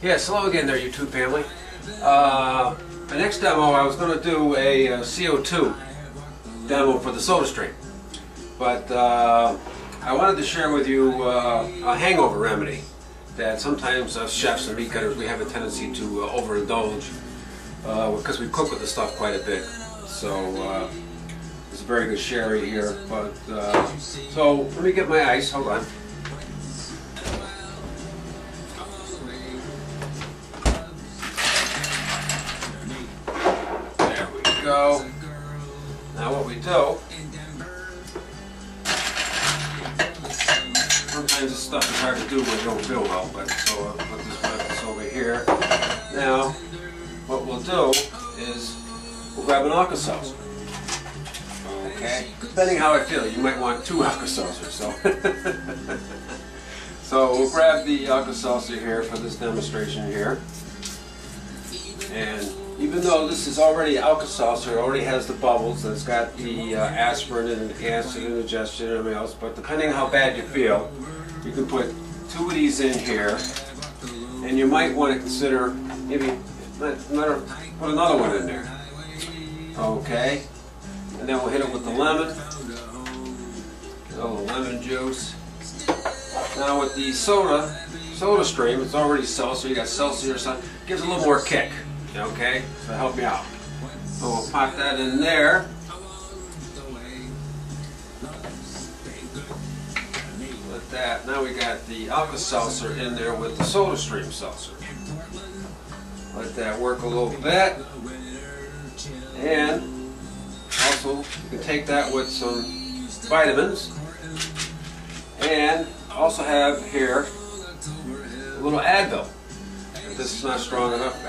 Yes, hello again there, YouTube family. Uh, the next demo, I was going to do a, uh CO2 demo for the SodaStream. But uh, I wanted to share with you uh, a hangover remedy that sometimes us chefs and meat cutters, we have a tendency to uh, overindulge uh, because we cook with the stuff quite a bit. So uh, it's a very good sherry here. But uh, So let me get my ice, hold on. Go. Now what we do, sometimes this stuff is hard to do when you don't feel well, but so I'll put this, over here. Now, what we'll do is we'll grab an Alka-Seltzer. Okay? Depending how I feel, you might want two Alka-Seltzers. So, so we'll grab the Alka-Seltzer here for this demonstration here. And even though this is already Alka-Seltzer, it already has the bubbles, it's got the uh, aspirin and the acid and digestion and everything else, but depending on how bad you feel, you can put two of these in here, and you might want to consider maybe another, put another one in there. Okay, and then we'll hit it with the lemon, a little lemon juice. Now with the soda, soda stream, it's already seltzer, you got seltzer or something, gives a little more kick. Okay, so help me out. So we'll pop that in there. With that, now we got the Alka-Seltzer in there with the SodaStream seltzer. Let that work a little bit. And also, you can take that with some vitamins. And also have here a little Advil this is not strong enough,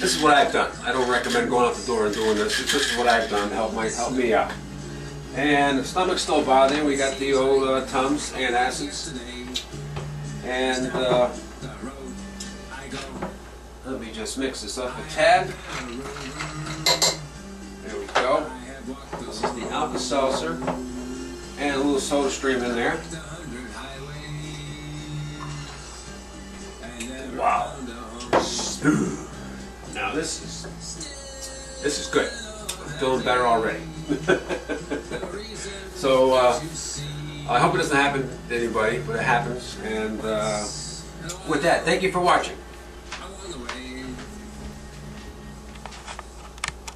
this is what I've done. I don't recommend going out the door and doing this. This is what I've done to help, my, help me out. And the stomach's still bothering. We got the old uh, Tums antacids. And uh, let me just mix this up a tad. There we go. This is the Alka-Seltzer and a little soda stream in there. Wow. Now this is this is good. I'm feeling better already. so uh, I hope it doesn't happen to anybody, but it happens. And uh, with that, thank you for watching.